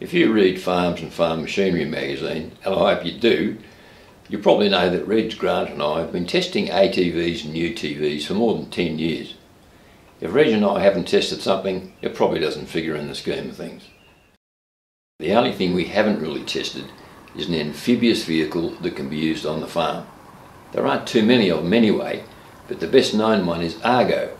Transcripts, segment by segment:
If you read Farms and Farm Machinery magazine, and I hope you do, you probably know that Reg Grant and I have been testing ATVs and UTVs for more than 10 years. If Reg and I haven't tested something, it probably doesn't figure in the scheme of things. The only thing we haven't really tested is an amphibious vehicle that can be used on the farm. There aren't too many of them anyway, but the best known one is Argo.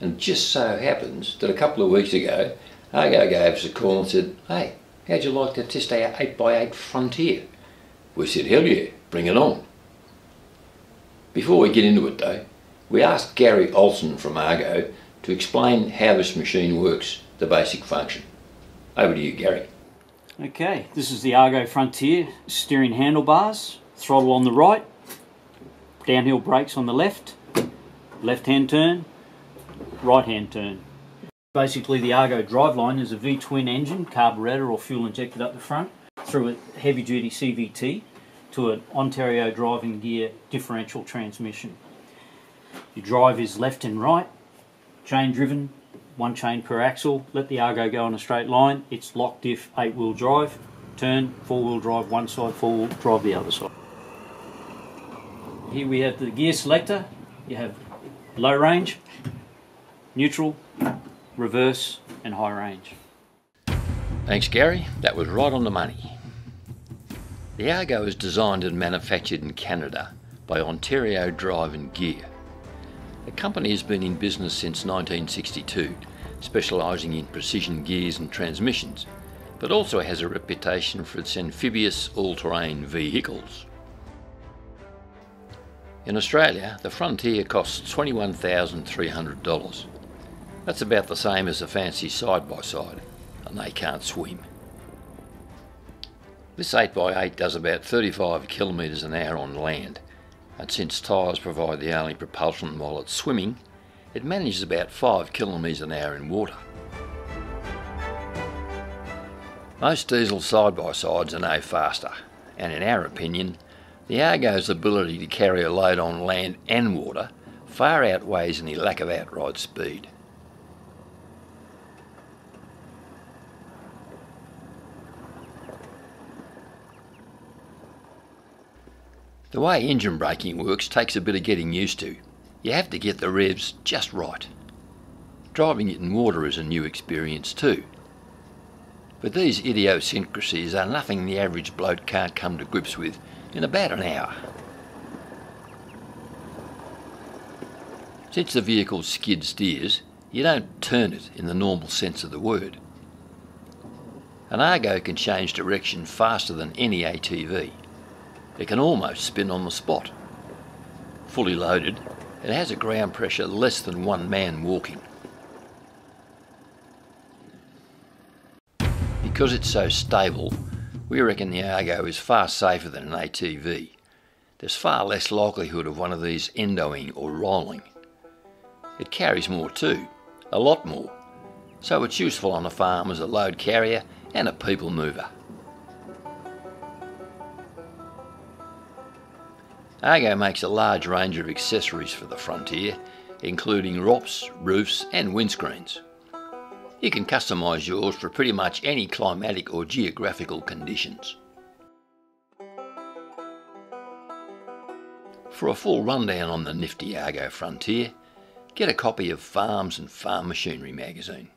And just so happens that a couple of weeks ago, Argo gave us a call and said, hey, how'd you like to test our 8x8 Frontier? We said, hell yeah, bring it on. Before we get into it though, we asked Gary Olson from Argo to explain how this machine works, the basic function. Over to you, Gary. Okay, this is the Argo Frontier steering handlebars, throttle on the right, downhill brakes on the left, left hand turn, right hand turn. Basically the Argo driveline is a V-twin engine, carburetor or fuel injected up the front through a heavy duty CVT to an Ontario Drive and Gear differential transmission. Your drive is left and right, chain driven, one chain per axle, let the Argo go on a straight line, it's lock diff, eight wheel drive, turn, four wheel drive one side, four wheel drive the other side. Here we have the gear selector, you have low range, neutral, reverse and high range. Thanks Gary, that was right on the money. The Argo is designed and manufactured in Canada by Ontario Drive and Gear. The company has been in business since 1962, specialising in precision gears and transmissions, but also has a reputation for its amphibious all-terrain vehicles. In Australia, the Frontier costs $21,300. That's about the same as a fancy side-by-side, -side, and they can't swim. This 8x8 does about 35 kilometres an hour on land, and since tyres provide the only propulsion while it's swimming, it manages about 5 kilometres an hour in water. Most diesel side-by-sides are no faster, and in our opinion, the Argo's ability to carry a load on land and water far outweighs any lack of outright speed. The way engine braking works takes a bit of getting used to. You have to get the revs just right. Driving it in water is a new experience too. But these idiosyncrasies are nothing the average bloke can't come to grips with in about an hour. Since the vehicle skid steers, you don't turn it in the normal sense of the word. An Argo can change direction faster than any ATV. It can almost spin on the spot. Fully loaded, it has a ground pressure less than one man walking. Because it's so stable, we reckon the Argo is far safer than an ATV. There's far less likelihood of one of these endoing or rolling. It carries more too, a lot more, so it's useful on a farm as a load carrier and a people mover. Argo makes a large range of accessories for the Frontier, including ROPS, roofs and windscreens. You can customise yours for pretty much any climatic or geographical conditions. For a full rundown on the nifty Argo Frontier, get a copy of Farms and Farm Machinery magazine.